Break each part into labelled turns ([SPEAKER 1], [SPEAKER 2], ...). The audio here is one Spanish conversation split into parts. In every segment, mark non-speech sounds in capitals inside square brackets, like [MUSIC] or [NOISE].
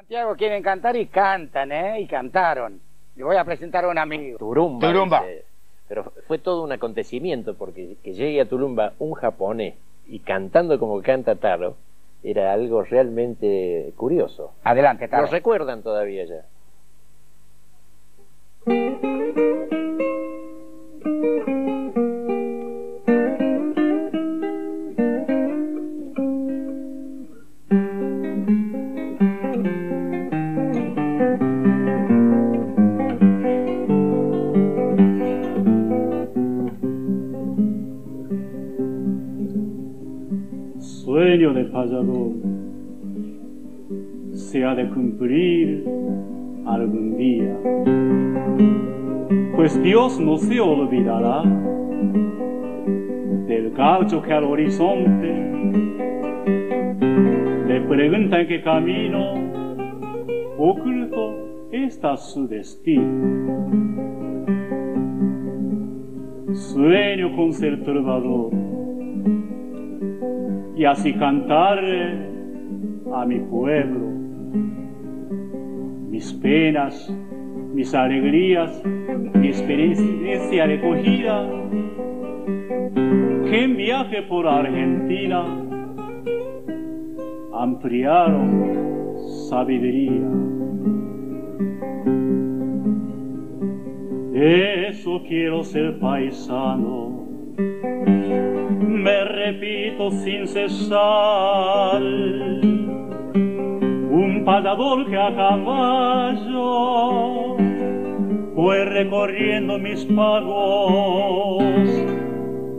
[SPEAKER 1] Santiago quieren cantar y cantan, ¿eh? Y cantaron. Le voy a presentar a un amigo.
[SPEAKER 2] Turumba.
[SPEAKER 1] Turumba.
[SPEAKER 2] dice. Pero fue todo un acontecimiento porque que llegue a Turumba un japonés y cantando como canta Taro era algo realmente curioso.
[SPEAKER 1] Adelante,
[SPEAKER 2] Lo
[SPEAKER 1] Taro.
[SPEAKER 2] recuerdan todavía ya.
[SPEAKER 3] Sueño de payador se ha de cumplir algún día, pues Dios no se olvidará del gaucho que al horizonte le pregunta en qué camino oculto está su destino. Sueño con ser trovador y así cantarle a mi pueblo mis penas, mis alegrías, mi experiencia recogida, que en viaje por Argentina ampliaron sabiduría. Eso quiero ser paisano me repito sin cesar, un payador que a caballo fue recorriendo mis pagos,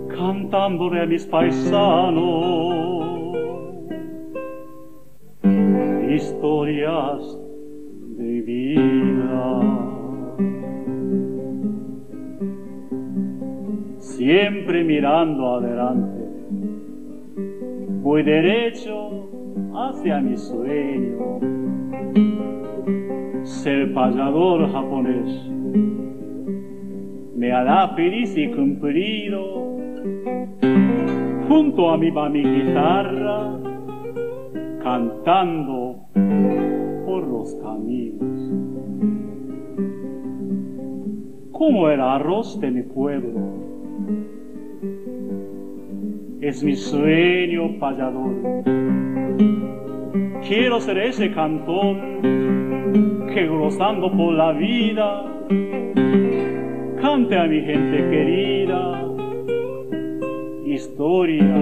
[SPEAKER 3] cantándole a mis paisanos historias de vida. Siempre mirando adelante. Voy derecho hacia mi sueño, ser payador japonés. Me hará feliz y cumplido, junto a mí va mi guitarra, cantando por los caminos. Como el arroz de mi pueblo es mi sueño payador. Quiero ser ese cantor que gozando por la vida cante a mi gente querida historia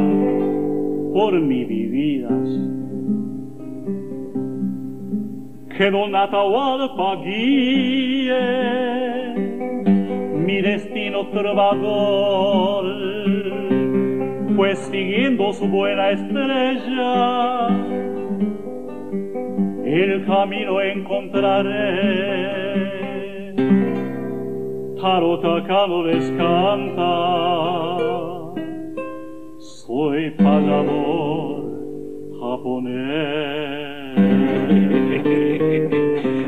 [SPEAKER 3] por mi vividas. Que Don Atahualpa guíe mi destino trovador pues siguiendo su buena estrella, el camino encontraré. Tarotacano les canta, soy payador japonés.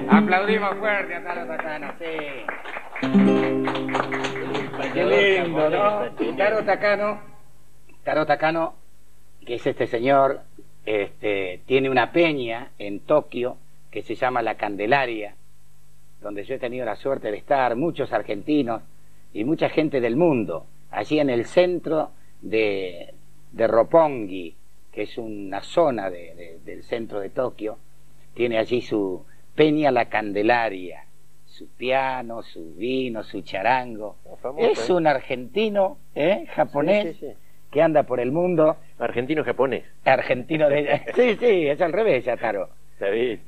[SPEAKER 3] [LAUGHS]
[SPEAKER 1] Aplaudimos fuerte a Taro Tacano, sí. Qué lindo, ¿no? Taro Tacano, Taro Tacano, que es este señor, este, tiene una peña en Tokio que se llama La Candelaria, donde yo he tenido la suerte de estar, muchos argentinos y mucha gente del mundo, allí en el centro de, de Roppongi, que es una zona de- de- del centro de Tokio, tiene allí su peña La Candelaria, su piano, su vino, su charango.
[SPEAKER 2] Famoso,
[SPEAKER 1] Es
[SPEAKER 2] ¿eh?
[SPEAKER 1] un argentino, ¿eh? japonés,
[SPEAKER 2] Sí, sí, sí.
[SPEAKER 1] que anda por el mundo,
[SPEAKER 2] Argentino-japonés.
[SPEAKER 1] argentino de... [LAUGHS] Sí, sí, es al revés, ya Taro.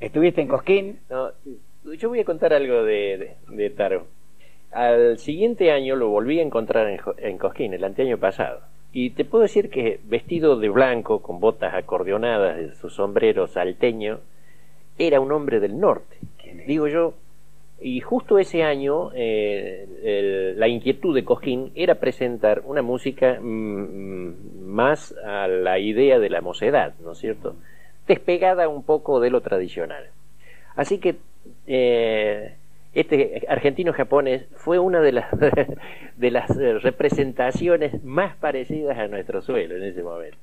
[SPEAKER 1] ¿Estuviste en Cosquín?
[SPEAKER 2] No, yo voy a contar algo de, de- de Taro. Al siguiente año lo volví a encontrar en, en Cosquín, el anteaño pasado. Y te puedo decir que vestido de blanco, con botas acordeonadas, de su sombrero salteño, era un hombre del norte. Digo yo, y justo ese año eh, el- la inquietud de Cosquín era presentar una música mm, mm, más a la idea de la mocedad, ¿no es cierto? Despegada un poco de lo tradicional. Así que eh, este argentino japonés fue una de las [LAUGHS] de las eh, representaciones más parecidas a nuestro suelo en ese momento.